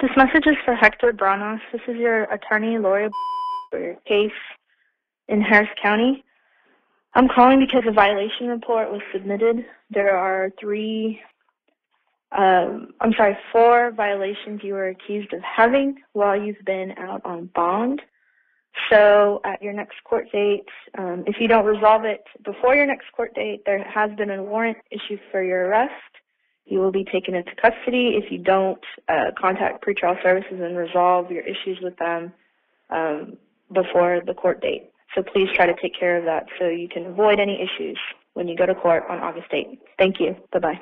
This message is for Hector Branas. This is your attorney, Lori, for your case in Harris County. I'm calling because a violation report was submitted. There are three, um, I'm sorry, four violations you were accused of having while you've been out on bond. So at your next court date, um, if you don't resolve it before your next court date, there has been a warrant issued for your arrest. You will be taken into custody if you don't uh, contact pretrial services and resolve your issues with them um, before the court date. So please try to take care of that so you can avoid any issues when you go to court on August 8th. Thank you. Bye-bye.